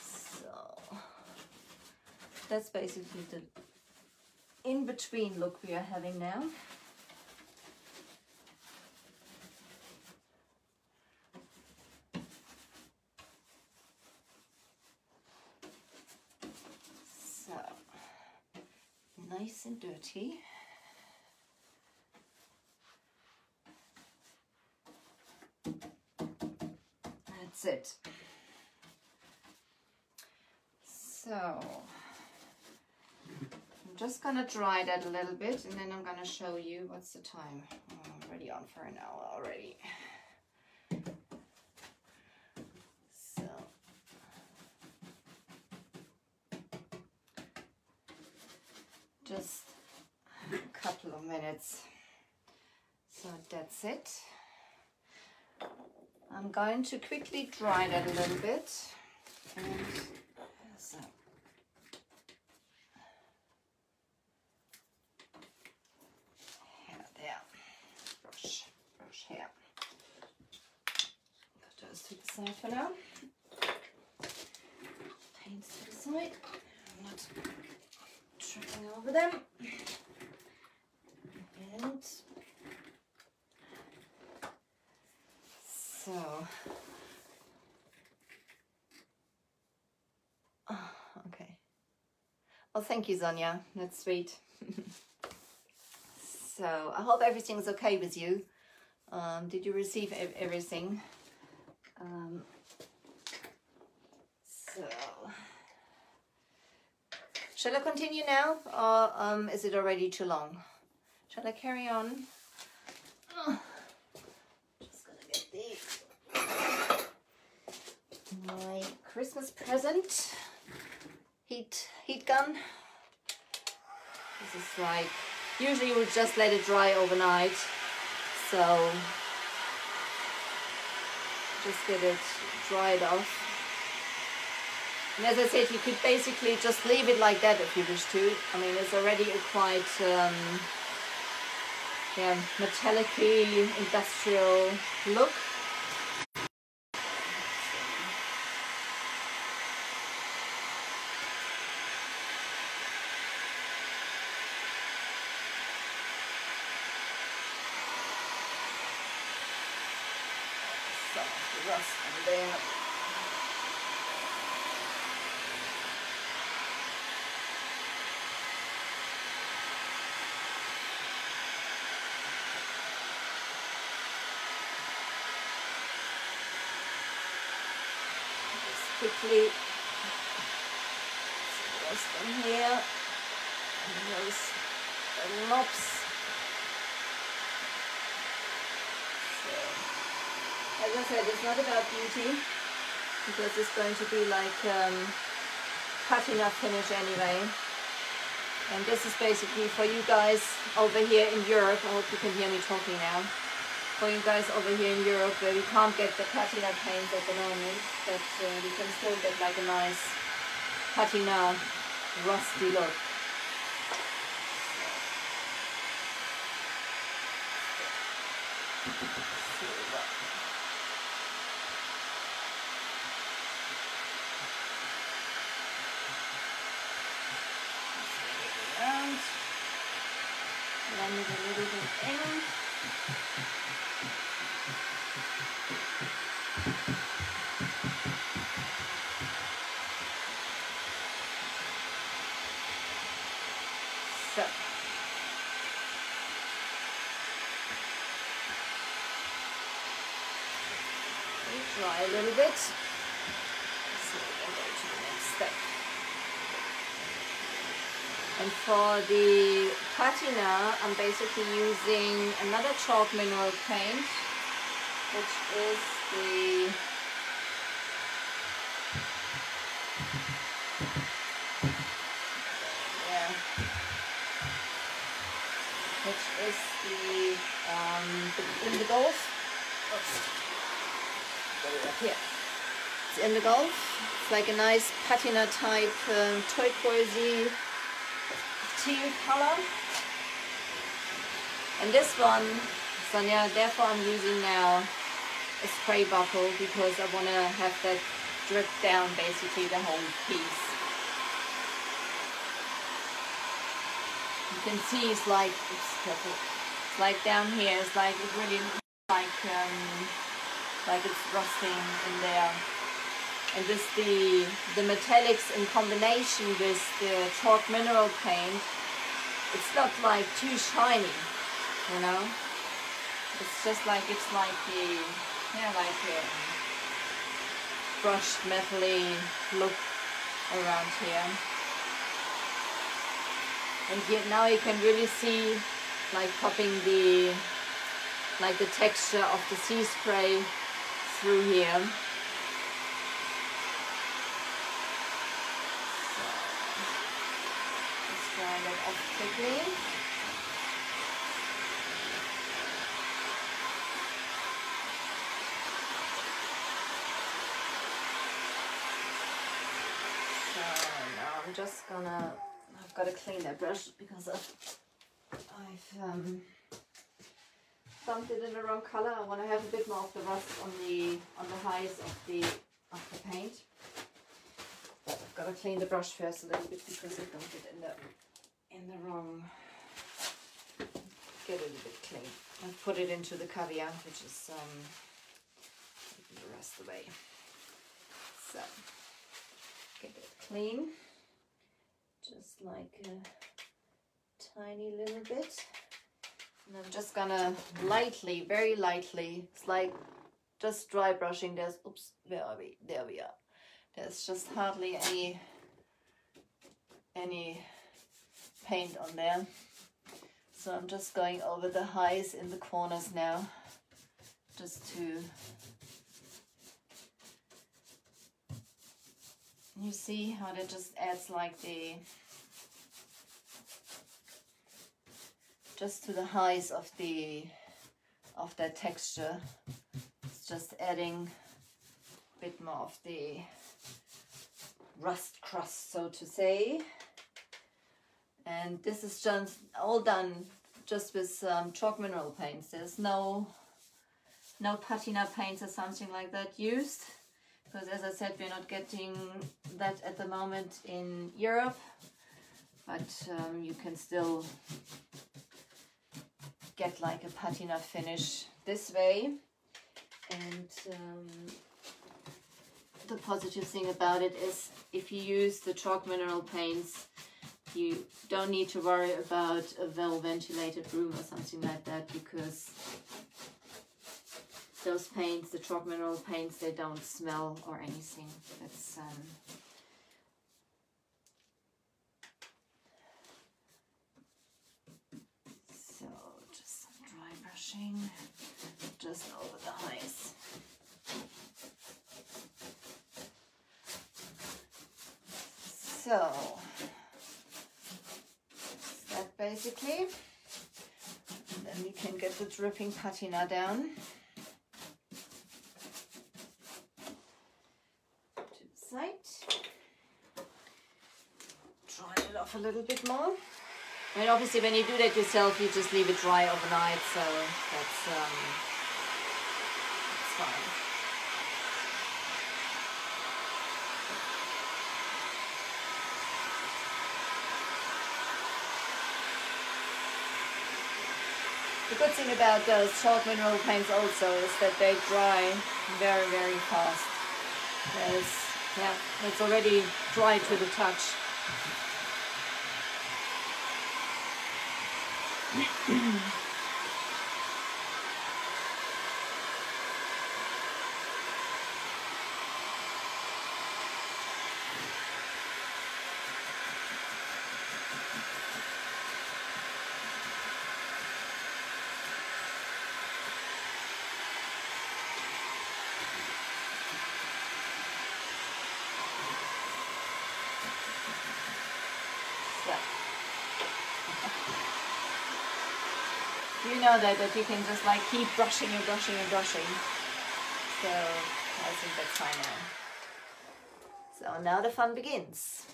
So that's basically the in-between look we are having now. So, nice and dirty. That's it. So, just gonna dry that a little bit and then I'm gonna show you what's the time. I'm already on for an hour already. So, just a couple of minutes. So that's it. I'm going to quickly dry that a little bit. And so. Here, there. Brush, brush here. Put those to the side for now. Paints to the side. I'm not tripping over them. And so, oh, okay. Well, thank you, Zonia. That's sweet. so, I hope everything's okay with you. Um, did you receive ev- everything? Um, so. Shall I continue now, or um, is it already too long? Shall I carry on? Oh, just gonna get my Christmas present heat heat gun. This is like usually you would just let it dry overnight, so just get it dried off. And as I said, you could basically just leave it like that if you wish to. I mean, it's already a quite um, yeah, metallic industrial look. Quickly rest them here. And those so as I said it's not about beauty because it's going to be like um, cutting up finish anyway. And this is basically for you guys over here in Europe. I hope you can hear me talking now. For you guys over here in Europe where we can't get the patina paint at the moment, but uh, we can still get like a nice patina rusty look. Around, blend it a little bit in. So. Dry a little bit. So we'll go to the next step. And for the patina, I'm basically using another chalk mineral paint, which is the yeah, which is the um, in the up here. It's indigos. It's like a nice patina type um, turquoisey teal color. And this one, Sonia, therefore I'm using now a spray bottle because I want to have that drip down basically the whole piece. You can see it's like, it's careful, it's like down here, it's like, it really like, um, like it's rusting in there. And with the, the metallics in combination with the chalk mineral paint, it's not like too shiny, you know? It's just like, it's like the, yeah, like a brushed metally look around here. And yet now you can really see like popping the, like the texture of the sea spray through here. grind it off quickly. So now I'm just gonna, I've got to clean that brush because I've, I've um, dumped it in the wrong color. I want to have a bit more of the rust on the on the highs of the of the paint. But I've got to clean the brush first a little bit because I dumped it in the in the wrong. Get it a bit clean and put it into the caviar which is um the rest away so get it clean. Just like a tiny little bit. And I'm just gonna lightly very lightly it's like just dry brushing. There's oops where are we there we are. There's just hardly any any paint on there. So I'm just going over the highs in the corners now, just to, you see how that just adds like the, just to the highs of the, of that texture. It's just adding a bit more of the rust crust, so to say. And this is just all done just with um, chalk mineral paints. There's no no patina paints or something like that used. Because as I said we're not getting that at the moment in Europe. But um, you can still get like a patina finish this way. And um, the positive thing about it is if you use the chalk mineral paints you don't need to worry about a well ventilated room or something like that because those paints, the chalk mineral paints, they don't smell or anything. It's um, so just some dry brushing just over the eyes. So basically. And then we can get the dripping patina down. To the side. Dry it off a little bit more. I mean, obviously, when you do that yourself, you just leave it dry overnight, so that's um, that's fine. Good thing about those chalk mineral paints also is that they dry very, very fast. There's, yeah, it's already dry to the touch. So. Know that, you can just like keep brushing and brushing and brushing. So I think that's fine now. So now the fun begins.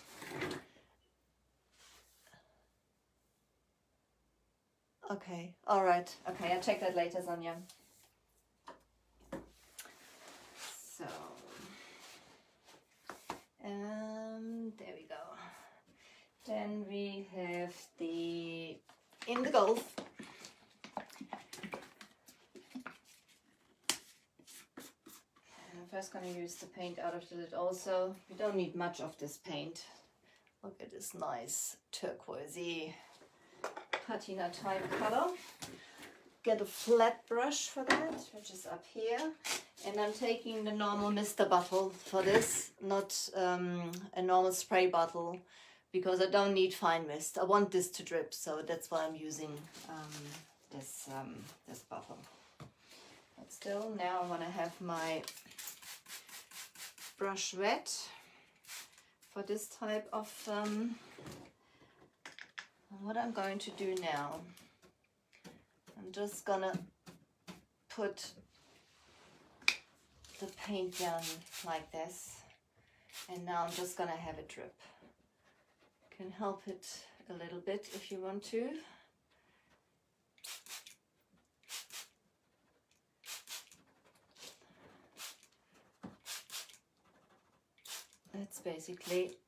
Okay, all right. Okay, I'll check that later, Sonia. So, um, there we go. Then we have the in the Gulf. First gonna use the paint out of the lid also. We don't need much of this paint. Look at this nice turquoisey patina type color. Get a flat brush for that, which is up here. And I'm taking the normal mister bottle for this, not um, a normal spray bottle because I don't need fine mist. I want this to drip, so that's why I'm using um, this, um, this bottle. But still, now I want to have my brush wet for this type of, um, what I'm going to do now, I'm just gonna put the paint down like this and now I'm just gonna have it drip can help it a little bit if you want to. That's basically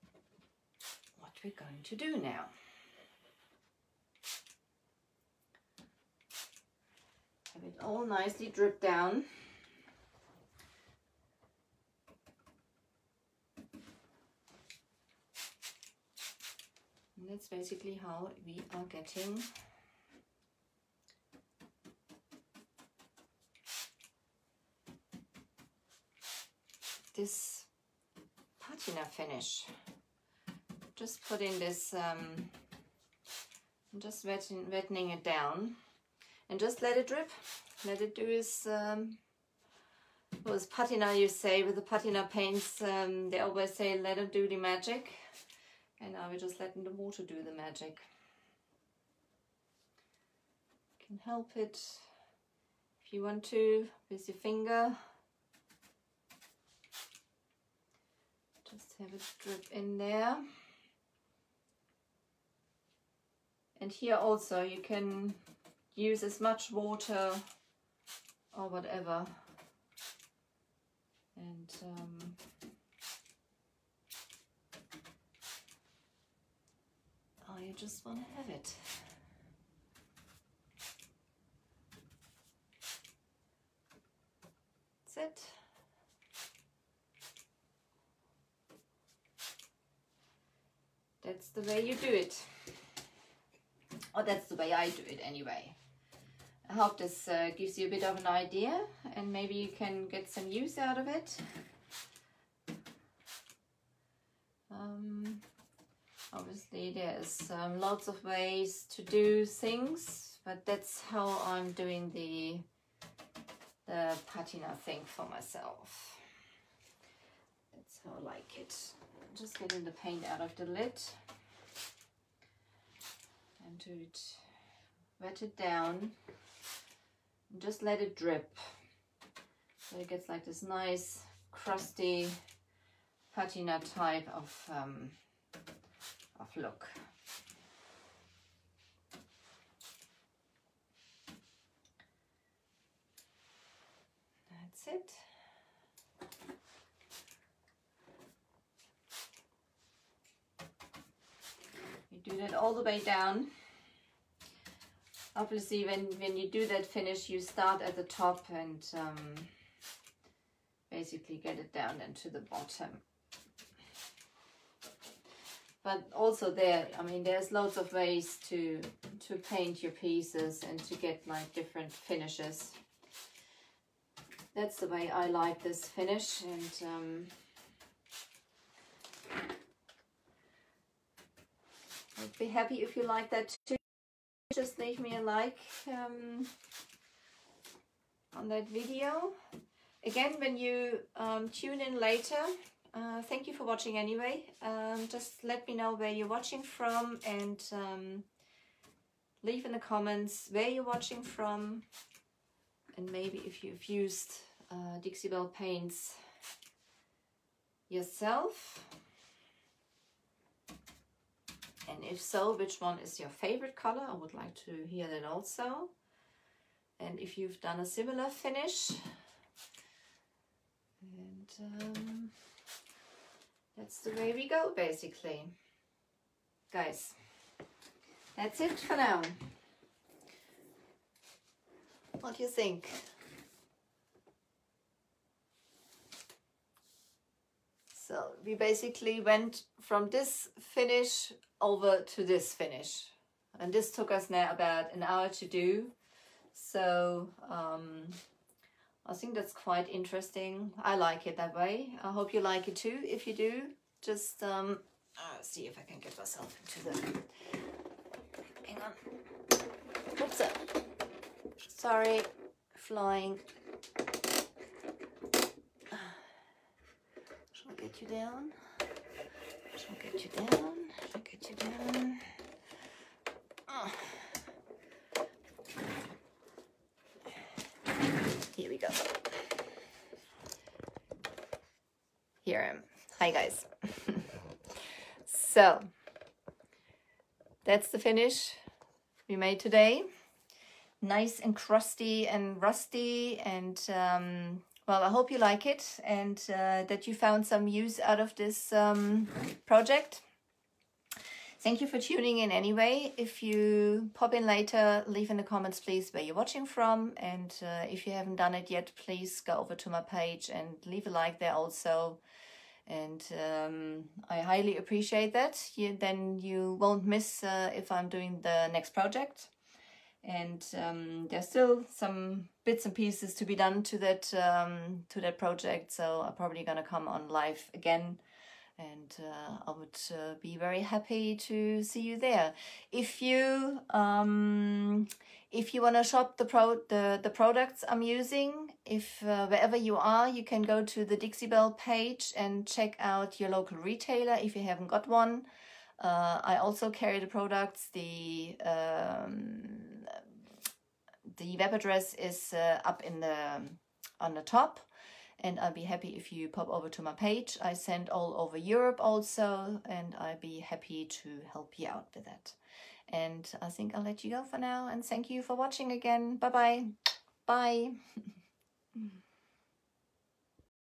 what we're going to do now. Have it all nicely drip down. And that's basically how we are getting this patina finish. Just put in this, um, just wetting, wetting it down and just let it drip. Let it do its, um, with patina you say, with the patina paints, um, they always say let it do the magic. And now we're just letting the water do the magic. You can help it if you want to with your finger. Have a drip in there. And here also you can use as much water or whatever. And um, oh, you just want to have it. That's it. That's the way you do it. Or that's the way I do it anyway. I hope this uh, gives you a bit of an idea and maybe you can get some use out of it. Um, obviously there's um, lots of ways to do things, but that's how I'm doing the, the patina thing for myself. That's how I like it. Just getting the paint out of the lid and do it, wet it down and just let it drip. So it gets like this nice crusty patina type of, um, of look. That's it. Do that all the way down. Obviously when when you do that finish you start at the top and um, basically get it down into the bottom. But also there I mean there's loads of ways to to paint your pieces and to get like different finishes. That's the way I like this finish and um, I'd be happy if you like that too just leave me a like um, on that video. Again, when you um, tune in later, uh, thank you for watching anyway. Um, just let me know where you're watching from and um, leave in the comments where you're watching from and maybe if you've used uh, Dixie Belle paints yourself. And if so, which one is your favorite color? I would like to hear that also. And if you've done a similar finish. And um, that's the way we go, basically. Guys, that's it for now. What do you think? So we basically went from this finish over to this finish. And this took us now about an hour to do. So um, I think that's quite interesting. I like it that way. I hope you like it too. If you do, just um, uh, see if I can get myself into the... Hang on. Oops. Sorry, flying. Get you down. Shall get you down. Shall get you down. Oh. Here we go. Here I am. Hi guys. so that's the finish we made today. Nice and crusty and rusty and um, well, I hope you like it and uh, that you found some use out of this um, project. Thank you for tuning in anyway. If you pop in later, leave in the comments please where you're watching from. And uh, if you haven't done it yet, please go over to my page and leave a like there also. And um, I highly appreciate that. You, then you won't miss uh, if I'm doing the next project and um, there's still some bits and pieces to be done to that um, to that project so I'm probably gonna come on live again and uh, I would uh, be very happy to see you there if you um, if you want to shop the pro the the products I'm using if uh, wherever you are you can go to the Dixie Belle page and check out your local retailer if you haven't got one uh, I also carry the products. The um, the web address is uh, up in the on the top, and I'll be happy if you pop over to my page. I send all over Europe also, and I'll be happy to help you out with that. And I think I'll let you go for now, and thank you for watching again. Bye. -bye. Bye.